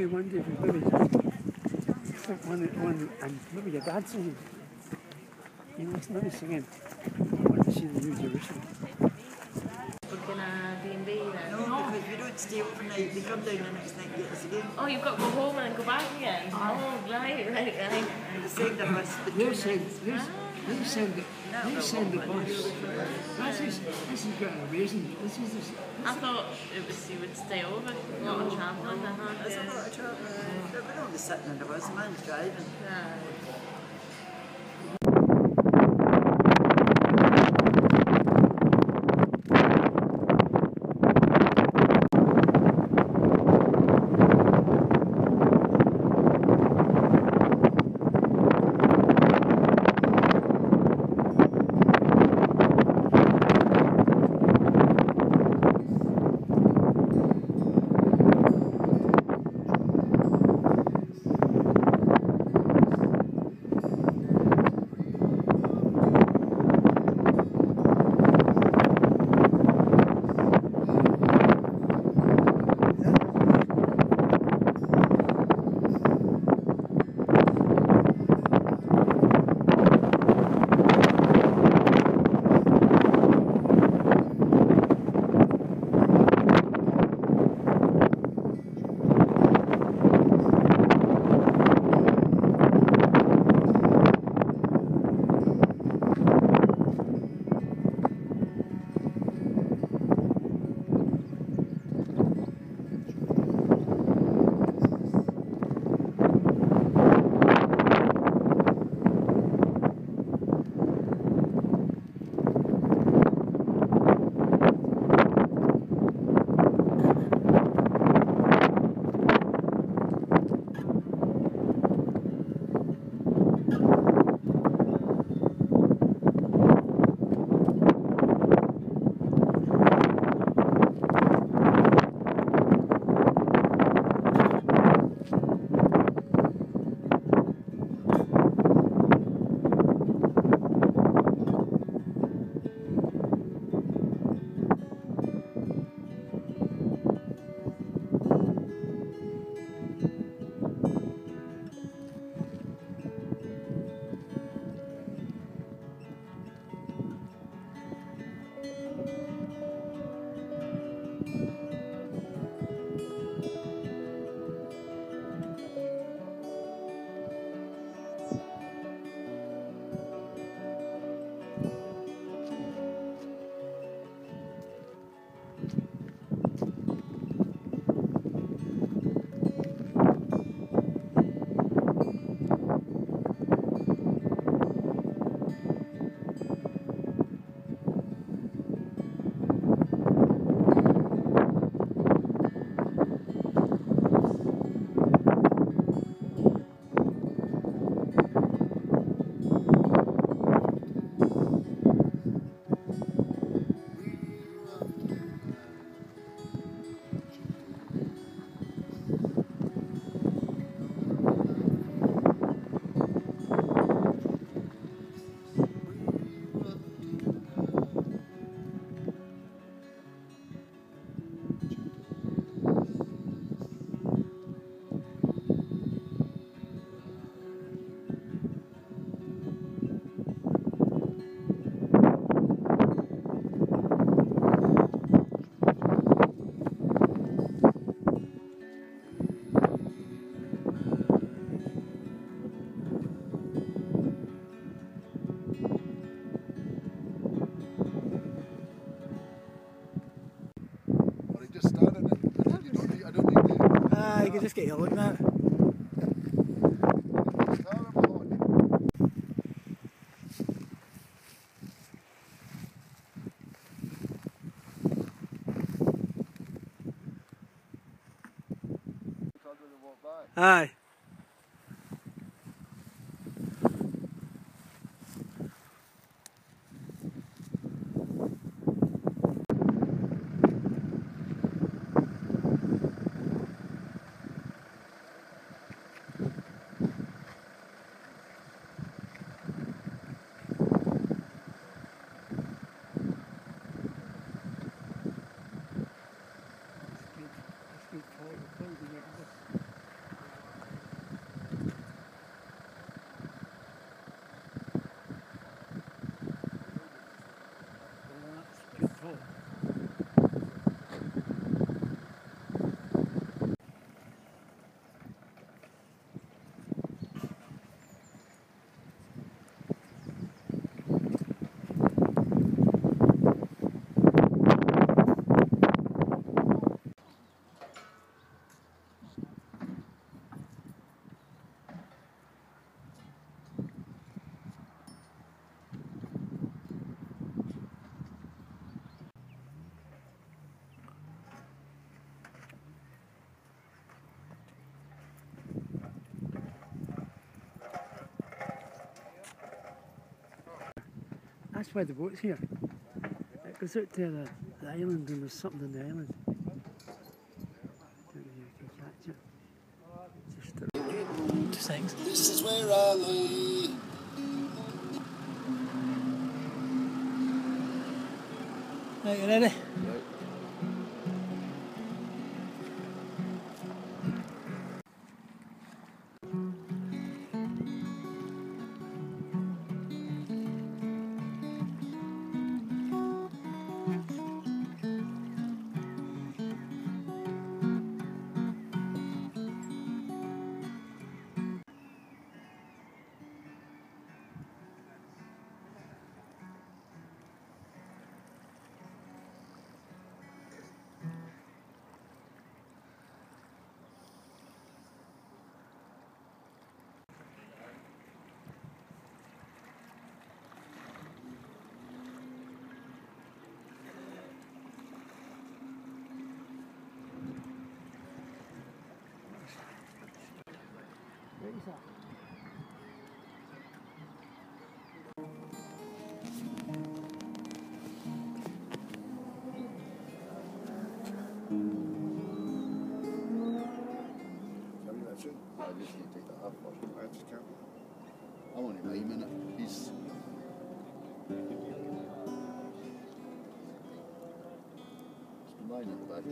maybe one day, maybe, it's like one, one, and maybe your dad's singing. You know, it's singing. I want to see the New Jerusalem. Booking a B&B then? No, because we don't stay overnight. We come down the next night and get us again. Oh, you've got to go home and go back again? Oh, right, right, right. The send of us the They two send, nights. they, they send, the- they send the bus. This is, this is got a reason. This is, this, I thought it was you would stay over. A lot of travelling, uh-huh. There's a yeah. lot of trouble. Uh, we're only sitting in the bus. The man's driving. Yeah. Ah, you can just get your looking at it. start it on. Told her to walk back. Aye. That's good. That's good. Paul. Paul, you get this. That's why the boat's here. It goes out to the, the island and there's something in the island. Don't know if you can catch it. Just a- Two seconds. This is where I lay. Right, you ready? Where's that? Tell me that. I need to take that off. I just can't. I'm only miming it. He's. The back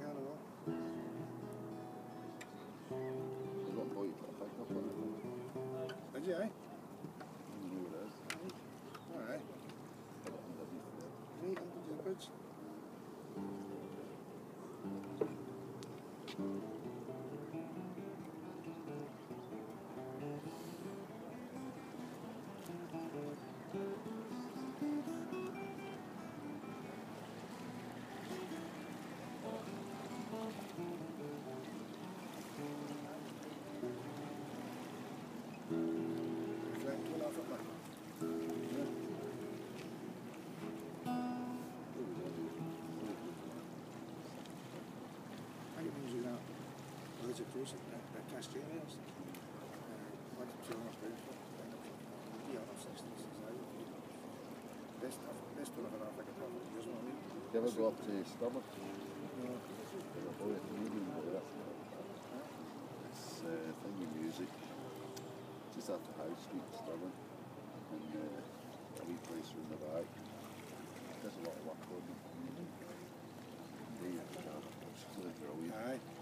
I don't know. There's one boy you put a pick up it. Did you, eh? Alright. A half days for? Yeah, I'm sixteen, six hours. Best, of an African problem, you know what I mean? You ever go up to Stomach? No. Yeah, Canadian boy, that's it. It's uh, thing with music. Just after High Street, Stirling. And uh, a wee place in the back. There's a lot of work on it. They have a car. It's really brilliant. Aye.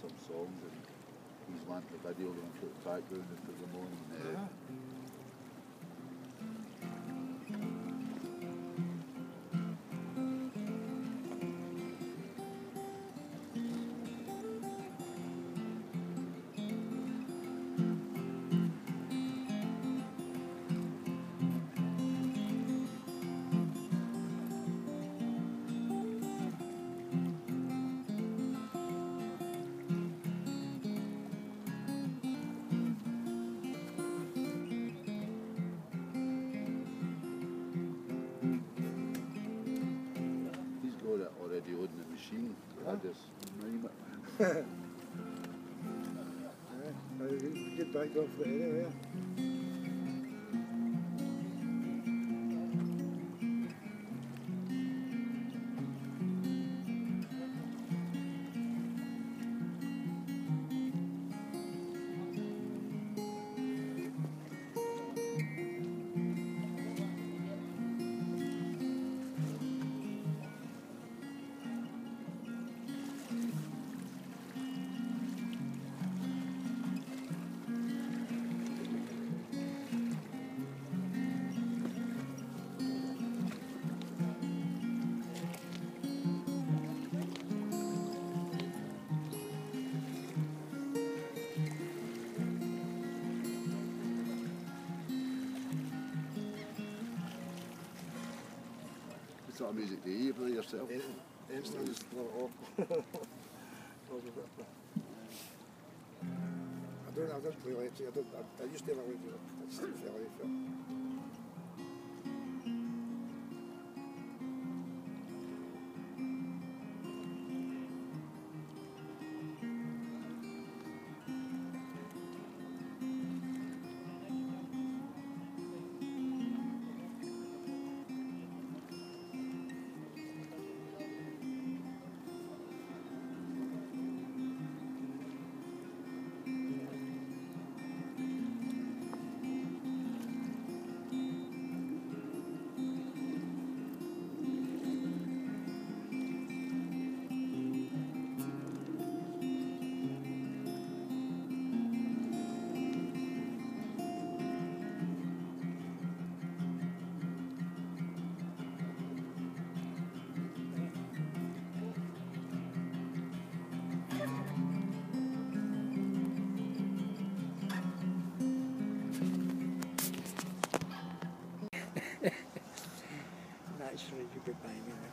Some songs and he's wanting the video put the background put them on. Uh, I just mime it. Aye. Get back off the area. Sort of music do you? Play yourself? I don't, I don't play electric, I don't, I, I used to have electric, I like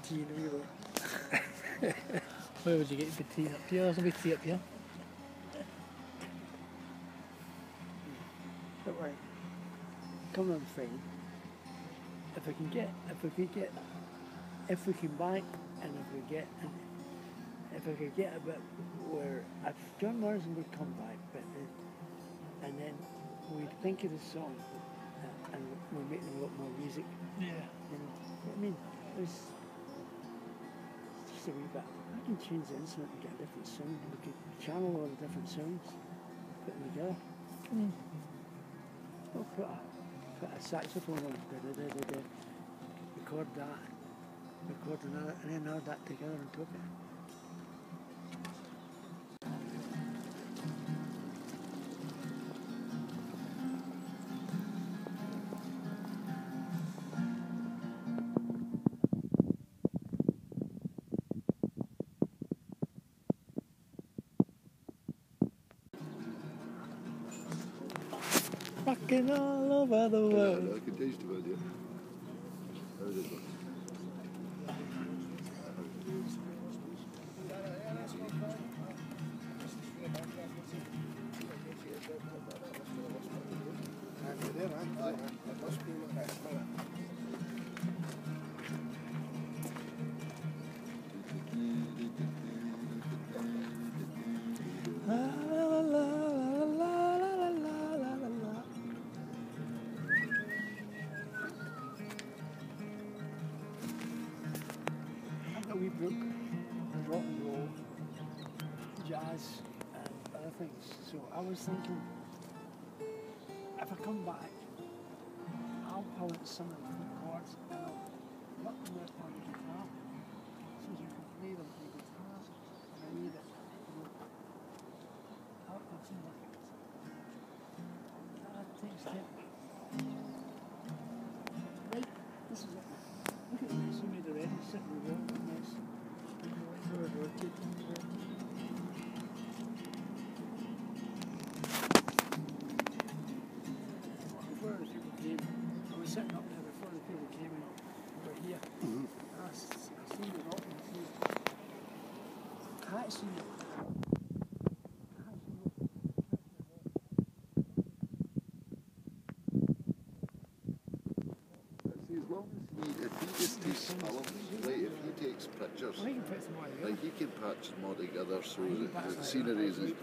tea and we were. Where would you get your tea up here? There's no tea up here. Don't worry. Come on, friend. If we can get, if we can get, if we can buy, and if we get, and if we could get a bit where, if John Morrison would come back, but then, and then we'd think of the song, uh, and we'd make a lot more music. Yeah. And, I mean, there's just. I can change the instrument and get a different sound. We could channel all the different sounds, put them together. Mm. We'll put a, put a saxophone on, da, da, da, record that, record another, and then add that together on top it. Fucking all over the Yeah, world. I can taste it, yeah. I was thinking, if I come back, I'll pull out some of the chords and I'll put them out on the guitar, you can play them on the guitar. And I need it. You know, put like it. That takes ten. pictures. Well, he can put some more together. Like he can patch more together so that the sceneries and,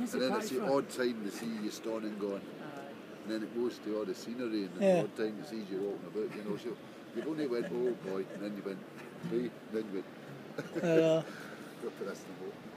and then it's the odd time to see you stoning going. Uh, and then it goes to all the scenery and the yeah. odd time to see you walking about, you know. So you only went, oh boy, and then you went, boy, then you went. uh, Got the rest of the.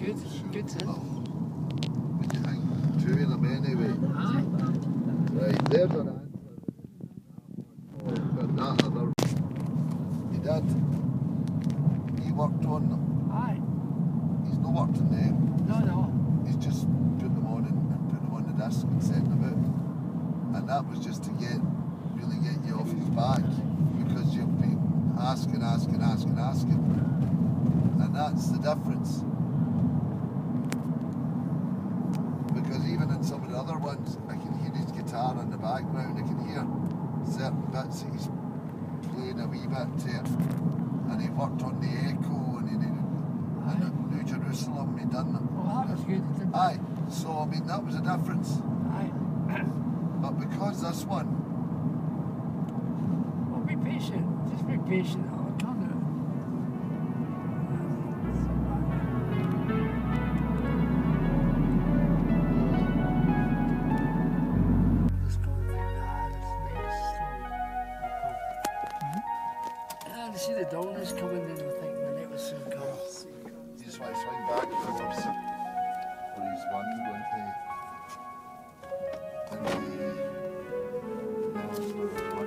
Good, good tin. Oh. Two in them anyway. Right, there's an answer. he's playing a wee bit to it. And he worked on the Echo and he did and New Jerusalem, he done them. Well, that was good. Aye, so I mean, that was a difference. Aye. but because this one. Well, be patient, just be patient.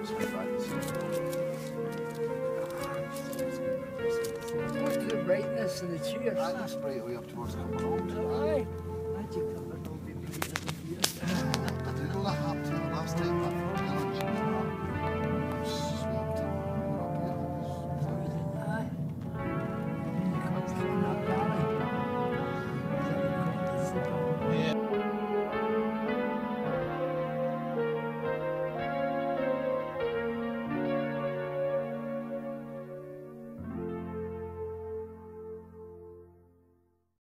What's the brightness of the cheers? I can spray it way up towards Cumbernauld. Aye.